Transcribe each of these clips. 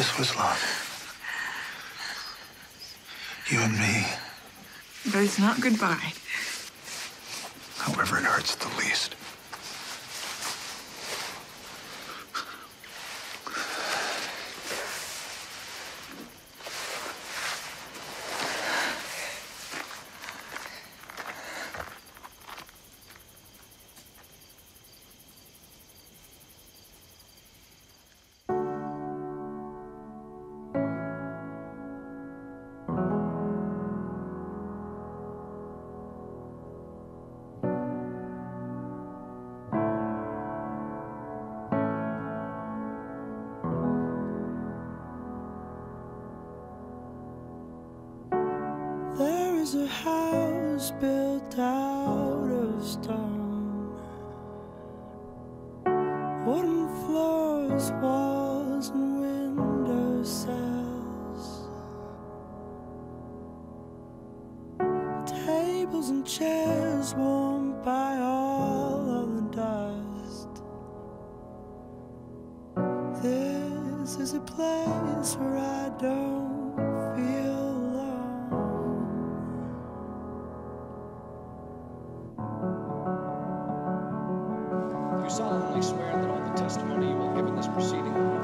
This was love. You and me, But it's not goodbye. however it hurts the least. Is a house built out of stone. Wooden floors, walls, and window cells. Tables and chairs warmed by all of the dust. This is a place where I don't solemnly swear that all the testimony you will give in this proceeding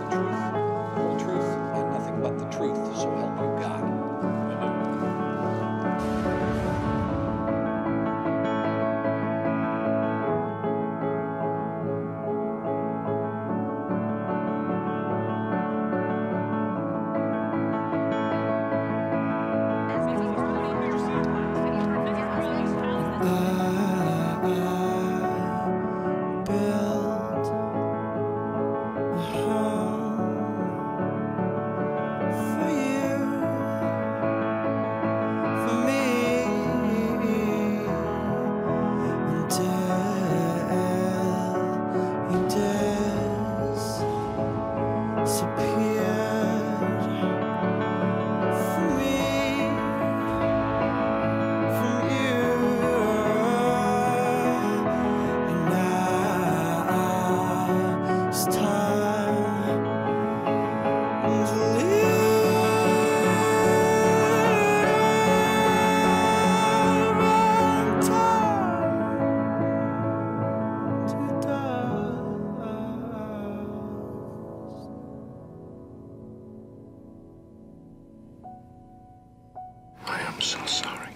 so sorry.